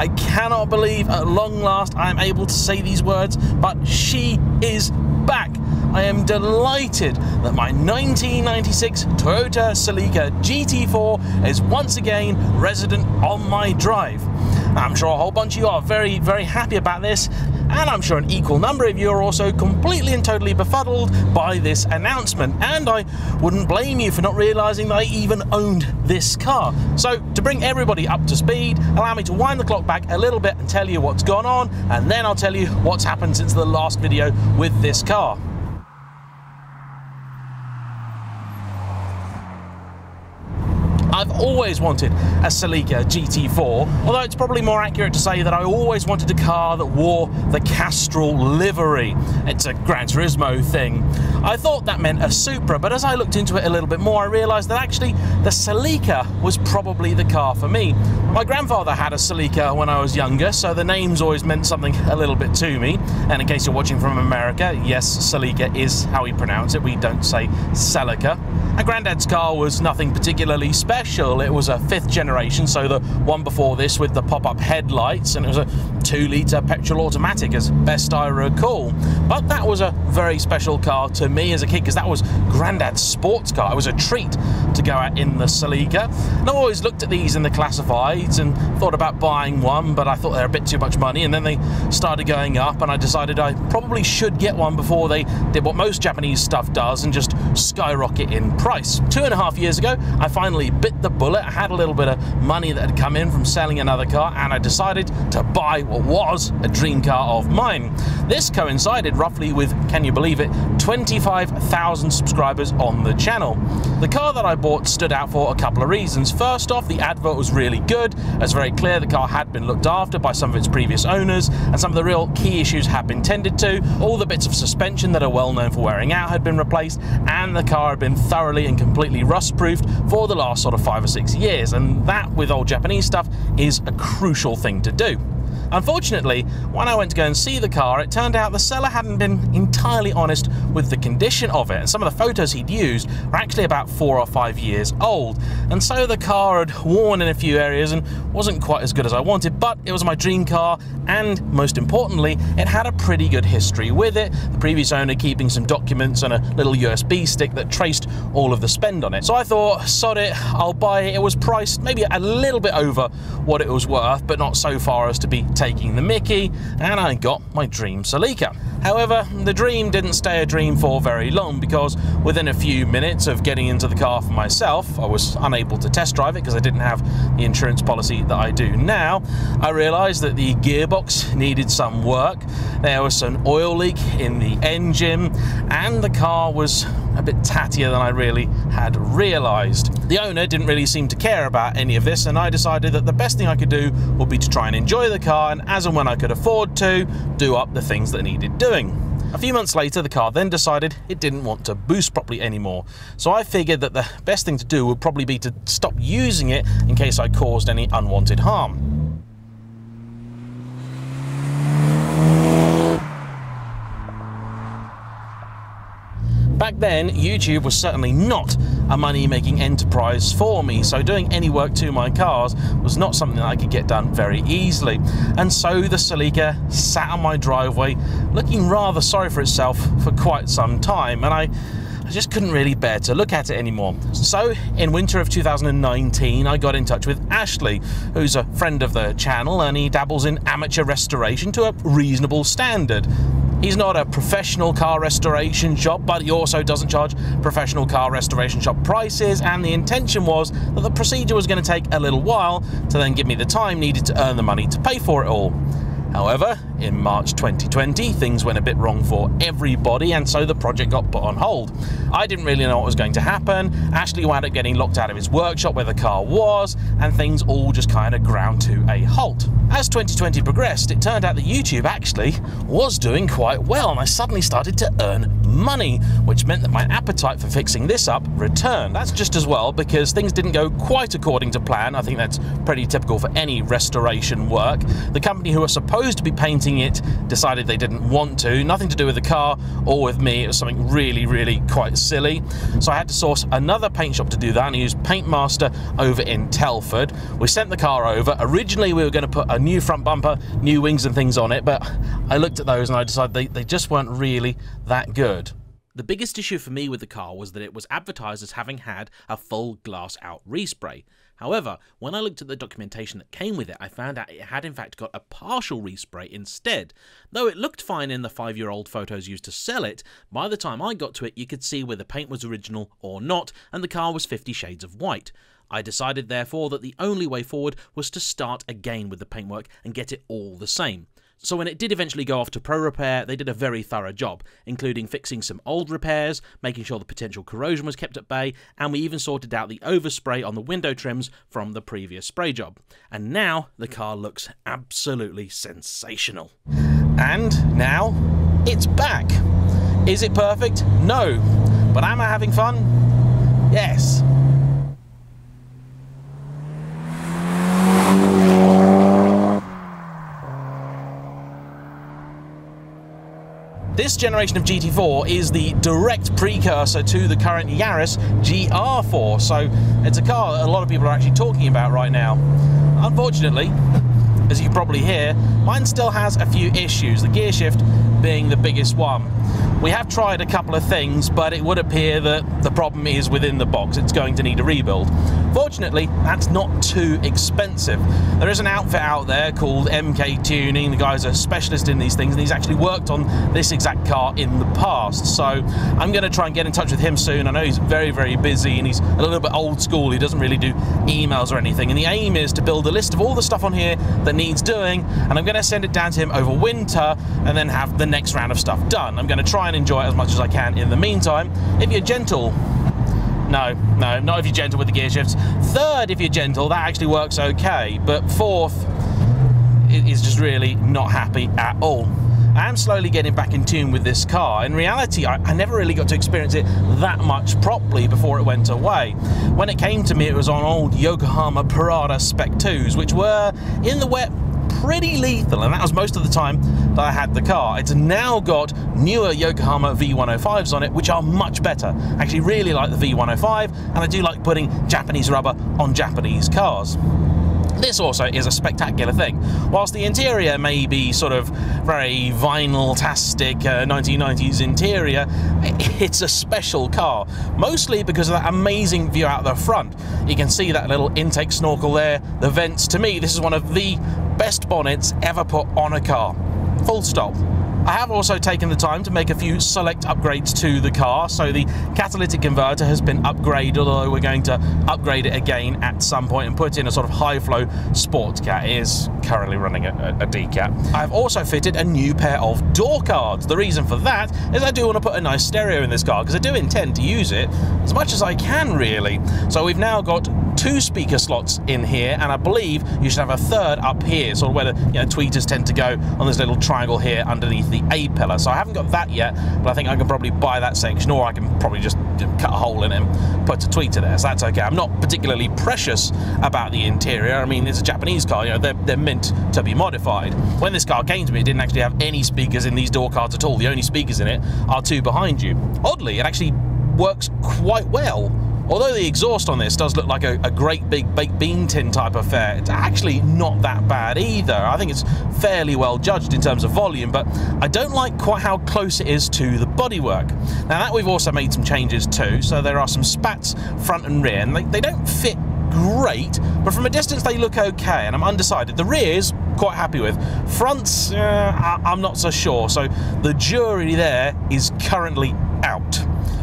I cannot believe at long last I am able to say these words, but she is back. I am delighted that my 1996 Toyota Celica GT4 is once again resident on my drive. I'm sure a whole bunch of you are very, very happy about this, and I'm sure an equal number of you are also completely and totally befuddled by this announcement. And I wouldn't blame you for not realizing that I even owned this car. So, to bring everybody up to speed, allow me to wind the clock back a little bit and tell you what's gone on, and then I'll tell you what's happened since the last video with this car. I've always wanted a Celica GT4, although it's probably more accurate to say that I always wanted a car that wore the Castrol livery. It's a Gran Turismo thing. I thought that meant a Supra, but as I looked into it a little bit more, I realised that actually the Celica was probably the car for me. My grandfather had a Celica when I was younger, so the names always meant something a little bit to me. And in case you're watching from America, yes, Celica is how we pronounce it. We don't say Celica. My granddad's car was nothing particularly special. It was a fifth generation, so the one before this with the pop-up headlights, and it was a two-litre petrol automatic, as best I recall. But that was a very special car to me as a kid, because that was Grandad's sports car. It was a treat to go out in the Celica. And I always looked at these in the classifieds and thought about buying one, but I thought they were a bit too much money, and then they started going up, and I decided I probably should get one before they did what most Japanese stuff does and just skyrocket in price. Two and a half years ago, I finally bit the bullet. I had a little bit of money that had come in from selling another car, and I decided to buy what was a dream car of mine. This coincided roughly with, can you believe it, 25,000 subscribers on the channel. The car that I bought stood out for a couple of reasons. First off, the advert was really good. It's very clear the car had been looked after by some of its previous owners, and some of the real key issues had been tended to. All the bits of suspension that are well known for wearing out had been replaced, and the car had been thoroughly and completely rust-proofed for the last sort of five or six years. And that, with old Japanese stuff, is a crucial thing to do. Unfortunately, when I went to go and see the car, it turned out the seller hadn't been entirely honest with the condition of it, and some of the photos he'd used were actually about four or five years old. And so the car had worn in a few areas and wasn't quite as good as I wanted, but it was my dream car, and most importantly, it had a pretty good history with it, the previous owner keeping some documents and a little USB stick that traced all of the spend on it. So I thought, sod it, I'll buy it. It was priced maybe a little bit over what it was worth, but not so far as to be taking the mickey, and I got my dream Celica. However, the dream didn't stay a dream for very long because within a few minutes of getting into the car for myself, I was unable to test drive it because I didn't have the insurance policy that I do now. I realised that the gearbox needed some work, there was an oil leak in the engine, and the car was a bit tattier than I really had realised. The owner didn't really seem to care about any of this, and I decided that the best thing I could do would be to try and enjoy the car, and as and when I could afford to, do up the things that needed doing. A few months later, the car then decided it didn't want to boost properly anymore. So I figured that the best thing to do would probably be to stop using it in case I caused any unwanted harm. Back then, YouTube was certainly not a money making enterprise for me, so doing any work to my cars was not something that I could get done very easily. And so the Celica sat on my driveway looking rather sorry for itself for quite some time, and I I just couldn't really bear to look at it anymore. So, in winter of 2019, I got in touch with Ashley, who's a friend of the channel and he dabbles in amateur restoration to a reasonable standard. He's not a professional car restoration shop, but he also doesn't charge professional car restoration shop prices. And the intention was that the procedure was going to take a little while to then give me the time needed to earn the money to pay for it all. However, in March 2020, things went a bit wrong for everybody, and so the project got put on hold. I didn't really know what was going to happen. Ashley wound up getting locked out of his workshop where the car was, and things all just kind of ground to a halt. As 2020 progressed, it turned out that YouTube actually was doing quite well, and I suddenly started to earn money, which meant that my appetite for fixing this up returned. That's just as well because things didn't go quite according to plan. I think that's pretty typical for any restoration work. The company who are supposed to be painting it, decided they didn't want to. Nothing to do with the car or with me. It was something really, really quite silly. So I had to source another paint shop to do that and I used Paintmaster over in Telford. We sent the car over. Originally, we were going to put a new front bumper, new wings and things on it, but I looked at those and I decided they, they just weren't really that good. The biggest issue for me with the car was that it was advertised as having had a full glass out respray. However, when I looked at the documentation that came with it, I found out it had in fact got a partial respray instead. Though it looked fine in the five year old photos used to sell it, by the time I got to it, you could see whether the paint was original or not, and the car was 50 shades of white. I decided therefore that the only way forward was to start again with the paintwork and get it all the same. So when it did eventually go off to Pro Repair, they did a very thorough job, including fixing some old repairs, making sure the potential corrosion was kept at bay, and we even sorted out the overspray on the window trims from the previous spray job. And now the car looks absolutely sensational. And now it's back. Is it perfect? No. But am I having fun? Yes. This generation of GT4 is the direct precursor to the current Yaris GR4, so it's a car that a lot of people are actually talking about right now. Unfortunately, as you probably hear, mine still has a few issues, the gear shift being the biggest one. We have tried a couple of things, but it would appear that the problem is within the box. It's going to need a rebuild. Fortunately, that's not too expensive. There is an outfit out there called MK Tuning. The guy's a specialist in these things, and he's actually worked on this exact car in the past. So I'm going to try and get in touch with him soon. I know he's very, very busy, and he's a little bit old school. He doesn't really do emails or anything. And the aim is to build a list of all the stuff on here that needs doing, and I'm going to send it down to him over winter, and then have the next round of stuff done. I'm going to try and enjoy it as much as I can in the meantime. If you're gentle, no, no, not if you're gentle with the gear shifts. Third, if you're gentle, that actually works okay. But fourth is just really not happy at all. I am slowly getting back in tune with this car. In reality, I, I, never really got to experience it that much properly before it went away. When it came to me, it was on old Yokohama Parada Spec 2s, which were in the wet pretty lethal, and that was most of the time that I had the car. It's now got newer Yokohama V105s on it, which are much better. I actually really like the V105, and I do like putting Japanese rubber on Japanese cars. This also is a spectacular thing. Whilst the interior may be sort of very vinyl-tastic uh, 1990s interior, it's a special car, mostly because of that amazing view out the front. You can see that little intake snorkel there, the vents. To me, this is one of the best bonnets ever put on a car. Full stop. I have also taken the time to make a few select upgrades to the car. So the catalytic converter has been upgraded, although we're going to upgrade it again at some point and put in a sort of high flow sports cat. It is currently running a, a. I've also fitted a new pair of door cards. The reason for that is I do want to put a nice stereo in this car because I do intend to use it as much as I can really. So we've now got two speaker slots in here and I believe you should have a third up here, sort of where the you know, tweeters tend to go on this little triangle here underneath the A pillar. So I haven't got that yet, but I think I can probably buy that section, or I can probably just cut a hole in it and put a tweeter there. So that's okay. I'm not particularly precious about the interior. I mean, it's a Japanese car. You know, they're, they're meant to be modified. When this car came to me, it didn't actually have any speakers in these door cards at all. The only speakers in it are two behind you. Oddly, it actually works quite well Although the exhaust on this does look like a, a, great big baked bean tin type affair, it's actually not that bad either. I think it's fairly well judged in terms of volume, but I don't like quite how close it is to the bodywork. Now that we've also made some changes too, so there are some spats front and rear, and they, they don't fit great, but from a distance they look okay, and I'm undecided. The rears, quite happy with. Fronts, uh, I'm not so sure, so the jury there is currently out.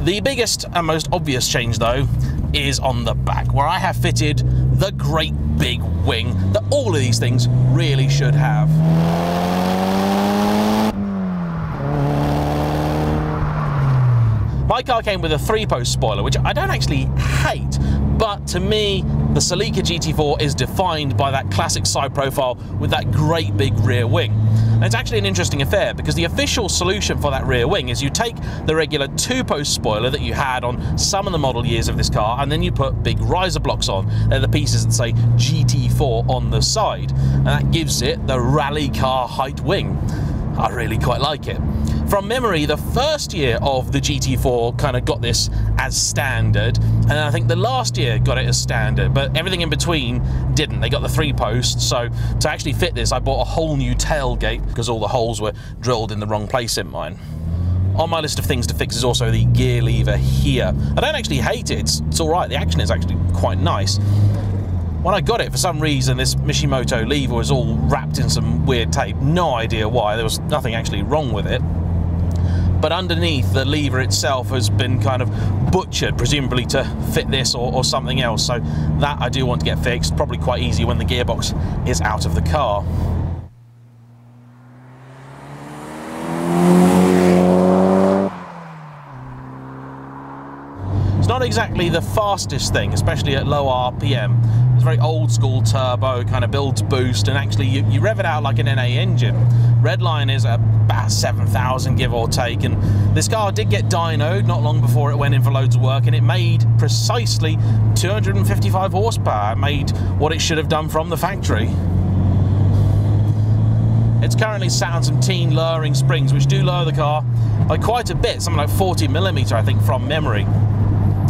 The biggest and most obvious change, though, is on the back, where I have fitted the great big wing that all of these things really should have. My car came with a three-post spoiler, which I don't actually hate, But to me, the Celica GT4 is defined by that classic side profile with that great big rear wing. And it's actually an interesting affair because the official solution for that rear wing is you take the regular two-post spoiler that you had on some of the model years of this car and then you put big riser blocks on. They're the pieces that say GT4 on the side. And that gives it the rally car height wing. I really quite like it. From memory, the first year of the GT4 kind of got this as standard, and I think the last year got it as standard, but everything in between didn't. They got the three posts, so to actually fit this, I bought a whole new tailgate because all the holes were drilled in the wrong place in mine. On my list of things to fix is also the gear lever here. I don't actually hate it, it's, it's alright, the action is actually quite nice when I got it, for some reason, this Mishimoto lever was all wrapped in some weird tape. No idea why. There was nothing actually wrong with it. But underneath, the lever itself has been kind of butchered, presumably to fit this or, or something else. So that I do want to get fixed. Probably quite easy when the gearbox is out of the car. It's not exactly the fastest thing, especially at low RPM. It's very old school turbo, kind of builds boost, and actually you, you rev it out like an NA engine. Redline is about 7,000 give or take, and this car did get dynoed not long before it went in for loads of work, and it made precisely 255 horsepower. It made what it should have done from the factory. It's currently sat on some Tein lowering springs, which do lower the car by quite a bit, something like 40 millimeter, I think, from memory.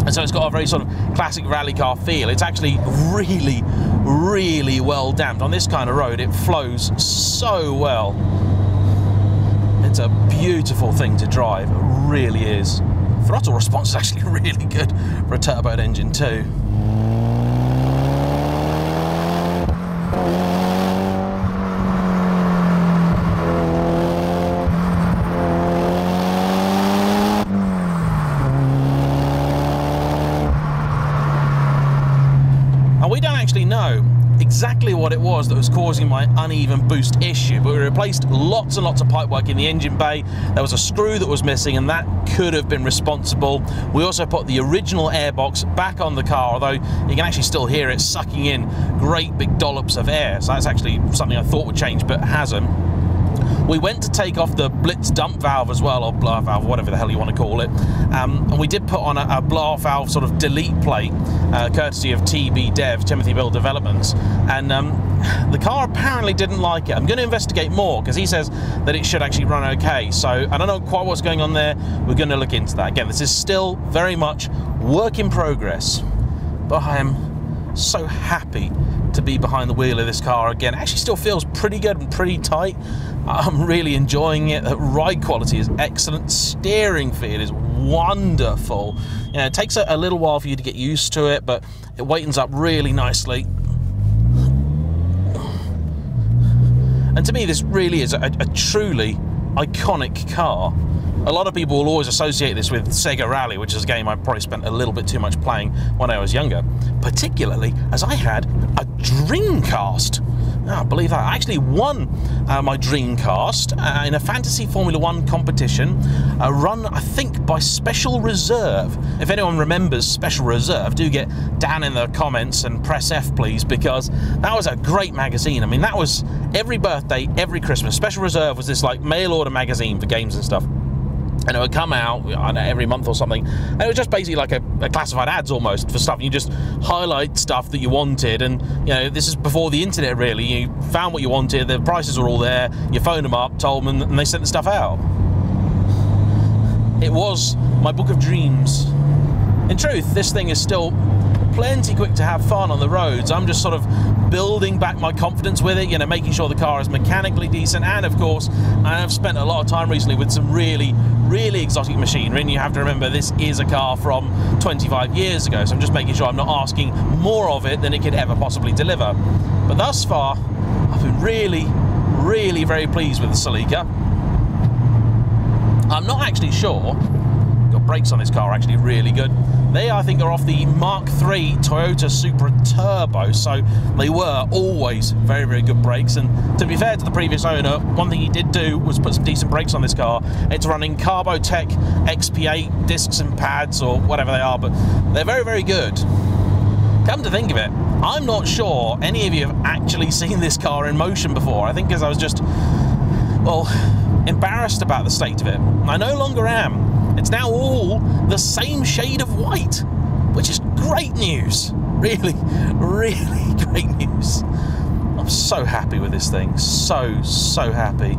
And so it's got a very sort of classic rally car feel. It's actually really, really well damped. On this kind of road, it flows so well. It's a beautiful thing to drive, it really is. Throttle response is actually really good for a turboed engine too. actually know exactly what it was that was causing my uneven boost issue, but we replaced lots and lots of pipework in the engine bay. There was a screw that was missing, and that could have been responsible. We also put the original airbox back on the car, although you can actually still hear it sucking in great big dollops of air. So that's actually something I thought would change, but hasn't. We went to take off the blitz dump valve as well, or blow valve, whatever the hell you want to call it. Um, and we did put on a, a valve sort of delete plate, uh, courtesy of TB Dev, Timothy Bill Developments. And um, the car apparently didn't like it. I'm going to investigate more because he says that it should actually run okay. So I don't know quite what's going on there. We're going to look into that. Again, this is still very much work in progress, but I am so happy to be behind the wheel of this car again. It actually still feels pretty good and pretty tight. I'm really enjoying it. The ride quality is excellent. Steering feel is wonderful. You know, it takes a, a little while for you to get used to it, but it waitens up really nicely. And to me, this really is a, a truly iconic car. A lot of people will always associate this with Sega Rally, which is a game I probably spent a little bit too much playing when I was younger, particularly as I had a Dreamcast. Oh, believe that. I actually won uh, my Dreamcast uh, in a Fantasy Formula One competition, uh, run, I think, by Special Reserve. If anyone remembers Special Reserve, do get down in the comments and press F, please, because that was a great magazine. I mean, that was every birthday, every Christmas. Special Reserve was this like mail order magazine for games and stuff and it would come out know, every month or something and it was just basically like a, a, classified ads almost for stuff. You just highlight stuff that you wanted and you know this is before the internet really. You found what you wanted the prices were all there you phoned them up told them and they sent the stuff out. It was my book of dreams. In truth this thing is still plenty quick to have fun on the roads. I'm just sort of building back my confidence with it, you know, making sure the car is mechanically decent. And of course, I have spent a lot of time recently with some really, really exotic machinery. And you have to remember, this is a car from 25 years ago. So I'm just making sure I'm not asking more of it than it could ever possibly deliver. But thus far, I've been really, really very pleased with the Celica. I'm not actually sure Got brakes on this car actually really good. They, I think, are off the Mark III Toyota Supra Turbo, so they were always very, very good brakes. And to be fair to the previous owner, one thing he did do was put some decent brakes on this car. It's running Carbotech XP8 discs and pads, or whatever they are, but they're very, very good. come to think of it, I'm not sure any of you have actually seen this car in motion before. I think because I was just, well, embarrassed about the state of it. I no longer am. It's now all the same shade of white, which is great news. Really, really great news. I'm so happy with this thing. So, so happy.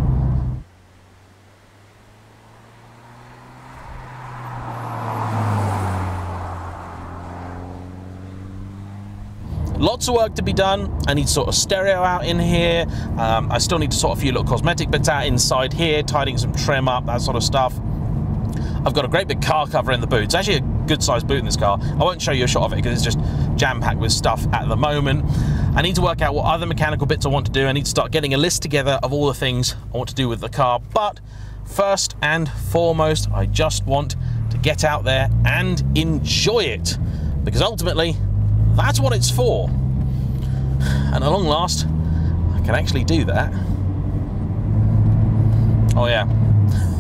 Lots of work to be done. I need sort of stereo out in here. Um, I still need to sort a few little cosmetic bits out inside here, tidying some trim up, that sort of stuff. I've got a great big car cover in the boot. It's actually a good sized boot in this car. I won't show you a shot of it because it's just jam packed with stuff at the moment. I need to work out what other mechanical bits I want to do. I need to start getting a list together of all the things I want to do with the car. But first and foremost, I just want to get out there and enjoy it because ultimately that's what it's for. And at long last, I can actually do that. Oh, yeah.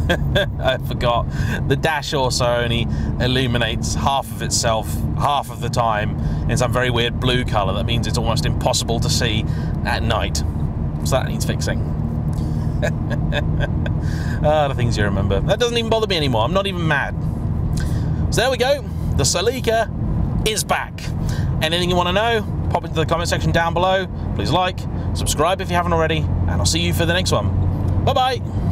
I forgot. The dash also only illuminates half of itself half of the time in some very weird blue colour. That means it's almost impossible to see at night. So that needs fixing. ah, the things you remember. That doesn't even bother me anymore. I'm not even mad. So there we go. The Celica is back. Anything you want to know, pop into the comment section down below. Please like, subscribe if you haven't already, and I'll see you for the next one. Bye bye.